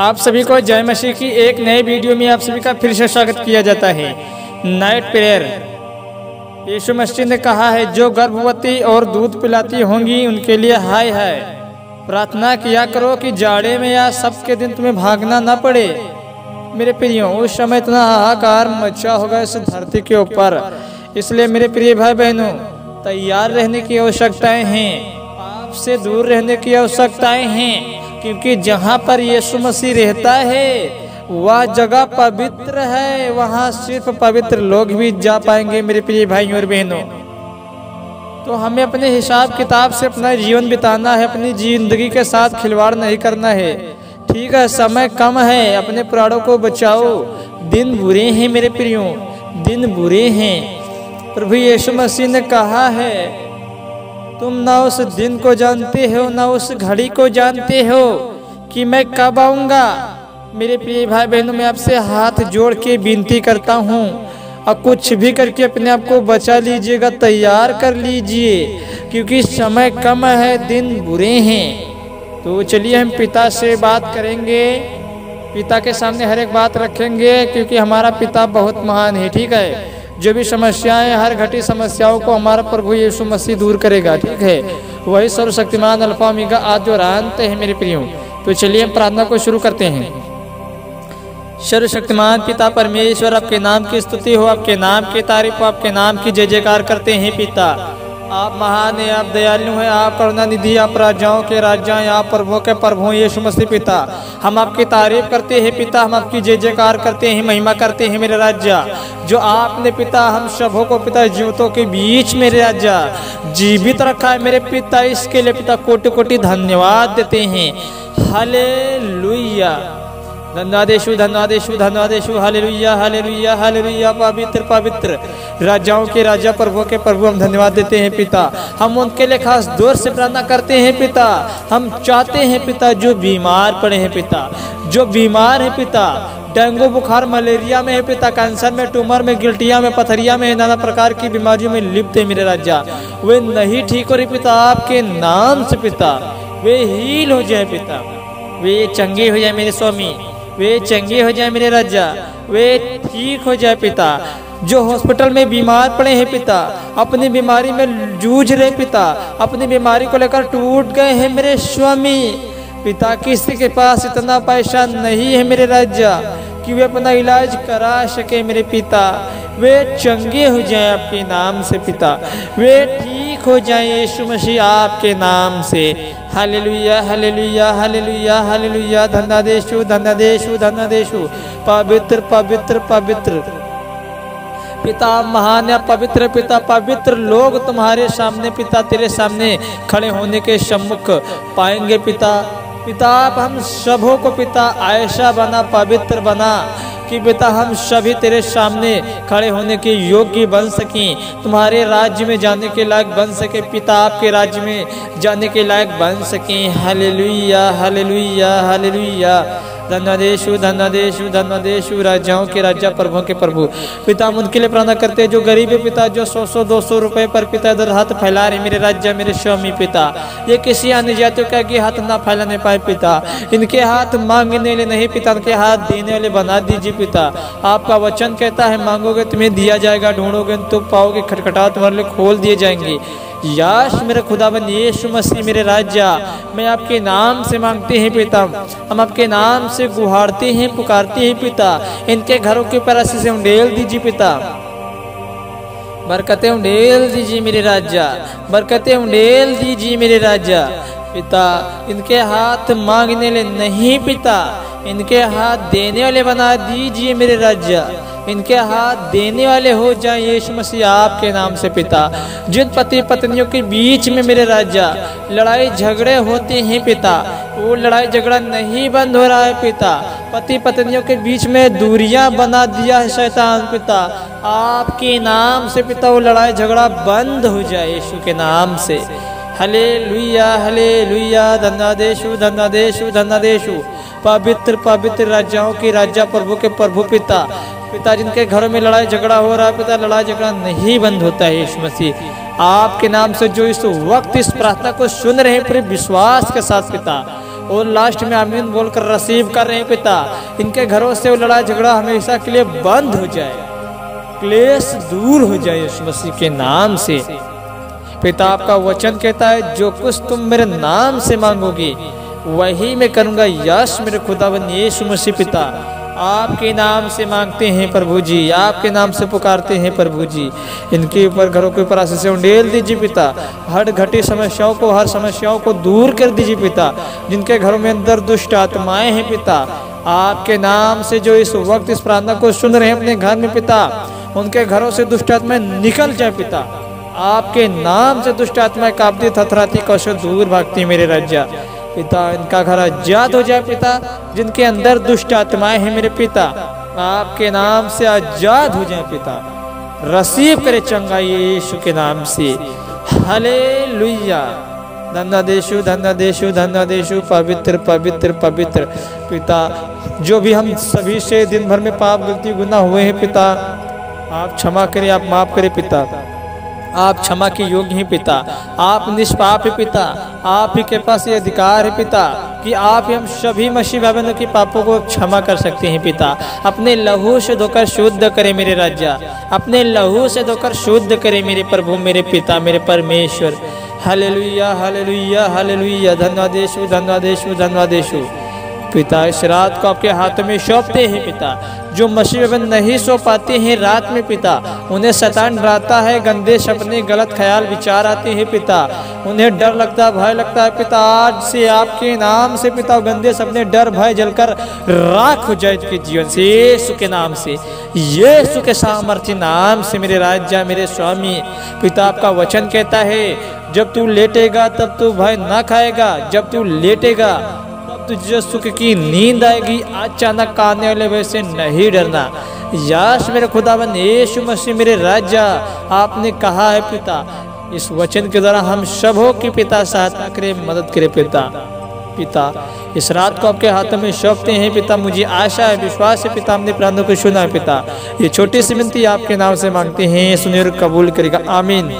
आप सभी को जय मसीह की एक नए वीडियो में आप सभी का फिर से स्वागत किया जाता है। नाइट प्रेयर यीशु मसीह ने कहा है, जो गर्भवती और दूध पिलाती होंगी, उनके लिए हाय है प्रार्थना किया करो कि जाड़े में या सबके दिन तुम्हें भागना न पड़े। मेरे प्रियो, उस समय इतना हाहाकार मचा होगा इस धरती के ऊपर। इसलिए मेरे प्रिय भाई बहनों तैयार रहने की आवश्यकताएँ हैं। आपसे दूर रहने की आवश्यकताएँ हैं। क्योंकि जहाँ पर यीशु मसीह रहता है, वह जगह पवित्र है। वहाँ सिर्फ़ पवित्र लोग भी जा पाएँगे, मेरे प्रिय भाइयों और बहनों। तो हमें अपने हिसाब किताब से अपना जीवन बिताना है, अपनी ज़िंदगी के साथ खिलवाड़ नहीं करना है। ठीक है, समय कम है, अपने प्राणों को बचाओ। दिन बुरे हैं, मेरे प्रियो, दिन बुरे हैं। प्रभु यीशु मसीह ने कहा है तुम ना उस दिन को जानते हो, ना उस घड़ी को जानते हो कि मैं कब आऊँगा। मेरे प्रिय भाई बहनों मैं आपसे हाथ जोड़ के विनती करता हूँ, और कुछ भी करके अपने आप को बचा लीजिएगा, तैयार कर लीजिए, क्योंकि समय कम है, दिन बुरे हैं। तो चलिए हम पिता से बात करेंगे। पिता के सामने हर एक बात रखेंगे, क्योंकि हमारा पिता बहुत महान है, ठीक है? जो भी समस्याएँ, हर घटी समस्याओं को हमारा प्रभु यीशु मसीह दूर करेगा, ठीक है? वही सर्वशक्तिमान अल्फामिगा आज जो रानते हैं मेरे प्रियो तो चलिए हम प्रार्थना को शुरू करते हैं। सर्वशक्तिमान पिता परमेश्वर, आपके नाम की स्तुति हो, आपके नाम की तारीफ़ हो, आपके नाम की जय जयकार करते हैं पिता। आप महान है, आप दयालु हैं, आप करुणा निधि, आप राजाओं के राजा हैं, आप प्रभुओं के प्रभु यीशु मसीह पिता। हम आपकी तारीफ़ करते हैं, पिता, हम आपकी जय जयकार करते हैं, महिमा करते हैं मेरे राजा। जो आपने पिता, हम सबों को पिता जीवतों के बीच मेरे राजा, जीवित रखा है मेरे पिता, इसके लिए पिता कोटि कोटि धन्यवाद देते हैं। हले धन्यवादेशु धन्यवादेशु धन्यवादेशु हालेलुया हालेलुया हालेलुया, पवित्र पवित्र। राजाओं के राजा प्रभु के प्रभु हम धन्यवाद देते हैं पिता। हम उनके लिए खास दौर से प्रार्थना करते हैं पिता। हम चाहते हैं पिता, जो बीमार पड़े हैं पिता, जो बीमार है पिता, डेंगू, बुखार, मलेरिया में है पिता, कैंसर में, ट्यूमर में, गिल्टिया में, पथरिया में नाना प्रकार की बीमारियों में लिप्त है मेरे राजा। वे नहीं ठीक हो रही पिता, आपके नाम से पिता। वे हील हो जाए पिता। वे चंगे हो जाए मेरे स्वामी। वे चंगे हो जाए मेरे राजा। वे ठीक हो जाए पिता। जो हॉस्पिटल में बीमार पड़े हैं पिता, अपनी बीमारी में जूझ रहे पिता, अपनी बीमारी को लेकर टूट गए हैं मेरे स्वामी। पिता किसी के पास इतना पैसा नहीं है मेरे राजा, कि वे अपना इलाज करा सके मेरे पिता। वे चंगे हो जाए आपके नाम से पिता। वे ठीक हो जाए यीशु मसीह आपके नाम से। हालेलुया हालेलुया हालेलुया हालेलुया धन्यदेशु धनादेशु धनादेशु पवित्र पवित्र पवित्र पिता महान या पवित्र पिता, पवित्र लोग तुम्हारे सामने, पिता तेरे सामने खड़े होने के सम्मुख पाएँगे पिता। पिता आप हम सबों को पिता ऐसा बना, पवित्र बना, कि पिता, हम सभी तेरे सामने खड़े होने के योग्य बन सकें, तुम्हारे राज्य में जाने के लायक बन सके, पिता आपके राज्य में जाने के लायक बन सकें। हले लुया हले हालेलुया हालेलुया हालेलुया। धन्यदेशु धन्यदेशु धन्यदेशु राजाओं के राजा प्रभुओं के प्रभु। पिता उनके लिए प्रार्थना करते हैं, जो गरीब है पिता, जो सौ सौ, दो सौ रुपए पर पिता इधर हाथ फैला रहे मेरे राज्य, मेरे स्वामी पिता। ये किसी अन्य जातियों का कि हाथ ना फैलाने पाए पिता। इनके हाथ मांगने वाले नहीं पिता, इनके हाथ देने वाले बना दीजिए पिता। आपका वचन कहता है, मांगोगे तुम्हें दिया जाएगा, ढूंढोगे तो पाओगे खटखटा तुम्हारे लिए खोल दिए जाएँगे। याश मेरे खुदाबंद यीशु मसीह मेरे राजा, मैं आपके नाम से मांगते हैं पिता। हम आपके नाम से गुहारते हैं, पुकारते हैं पिता। इनके घरों के ऊपर ऐसे से उंडेल दीजिए पिता। बरकतें उंडेल दीजिए मेरे राजा। बरकतें उंडेल दीजिए मेरे राजा। पिता, इनके हाथ मांगने ले नहीं पिता। इनके हाथ देने वाले बना दीजिए मेरे राजा। इनके हाथ देने वाले हो जाए यीशु मसीह, आपके नाम से पिता। जिन पति पत्नियों के बीच में मेरे राजा, लड़ाई झगड़े होते हैं पिता। वो लड़ाई झगड़ा नहीं बंद हो रहा है पिता। पति पत्नियों के बीच में दूरियाँ बना दिया है शैतान पिता। आपके नाम से पिता, वो लड़ाई झगड़ा बंद हो जाए यीशु के नाम से। हले लुया हले लुया धन्नादेशु धन्नादेशु धन्नादेशु पवित्र पवित्र राजाओं की राजा, प्रभु के प्रभु पिता। पिता जिनके घरों में लड़ाई झगड़ा हो रहा है, पिता, लड़ाई झगड़ा नहीं बंद होता है यीशु मसीह। आपके नाम से जो इस वक्त इस प्रार्थना को सुन रहे हैं, पूरे विश्वास के साथ पिता, और लास्ट में आमीन बोलकर रसीव कर रहे हैं पिता, इनके घरों से वो लड़ाई झगड़ा हमेशा के लिए बंद हो जाए, क्लेश दूर हो जाए यीशु मसीह के नाम से। पिता, आपका वचन कहता है, जो कुछ तुम मेरे नाम से मांगोगे, वही मैं करूँगा, यश मेरे खुदावन यीशु मसीह पिता। आपके नाम से मांगते हैं प्रभु जी, आपके नाम से पुकारते हैं प्रभु जी। इनके ऊपर, घरों के ऊपर आशीष उंडेल दीजिए पिता। हर घटी समस्याओं को, हर समस्याओं को दूर कर दीजिए पिता। जिनके घरों में अंदर दुष्ट आत्माएँ हैं पिता, आपके नाम से जो इस वक्त इस प्रार्थना को सुन रहे हैं अपने घर में पिता, उनके घरों से दुष्ट आत्माएँ निकल जाए पिता। आपके नाम से दुष्ट आत्माएँ कापती थथराती कौशल दूर भागती मेरे राज्य पिता, इनका घर आज़ाद हो जाए पिता, जिनके अंदर दुष्ट आत्माएँ हैं मेरे पिता, आपके नाम से आज़ाद हो जाए पिता। रसीव करे चंगा यीशु के नाम से। हले लुया धन्ना देशु धन्ना देशु धन्ना देशु, पवित्र पवित्र पवित्र। पिता, जो भी हम सभी से दिन भर में पाप, गलती गुना हुए हैं पिता, आप क्षमा करें, आप माफ़ करें पिता। आप क्षमा के योग्य हैं पिता। आप निष्पाप है पिता। आप ही के पास ये अधिकार है पिता कि आप ही हम सभी मसीह भाइयों के पापों को क्षमा कर सकते हैं पिता। अपने लहू से धोकर शुद्ध करें मेरे राजा। अपने लहू से धोकर शुद्ध करें मेरे प्रभु, मेरे पिता, मेरे परमेश्वर। Hallelujah hallelujah hallelujah. धन्यवादेशु धन्यवादेशु धन्यवादेशु पिता, इस रात को आपके हाथों में सौंपते हैं पिता। जो मसीह नहीं सो पाते हैं रात में पिता, उन्हें शैतान डराता है, गंदे सपने, गलत ख्याल, विचार आते हैं पिता। उन्हें डर लगता है भय लगता है पिता। आज से आपके नाम से पिता गंदे सपने, डर, भय, जलकर राख हो जाए के जीवन से। यीशु के नाम से, यीशु के सामर्थ्य नाम से मेरे राजा मेरे स्वामी, पिता आपका वचन कहता है, जब तू लेटेगा, तब तू भय ना खाएगा, जब तू लेटेगा तुझे सुख की नींद आएगी? अचानक आने वाले वैसे नहीं डरना। यश मेरे खुदावन, यीशु मसीह मेरे राजा, आपने कहा है पिता, इस वचन के द्वारा हम सबों की पिता सहायता करे, मदद करे पिता। पिता, इस रात को आपके हाथों में सौंपते हैं पिता, मुझे आशा है, विश्वास है पिता, हमने प्राणों को सुना है पिता। ये छोटी सी विनती आपके नाम से मांगते हैं, सुनिए कबूल करेगा आमीन।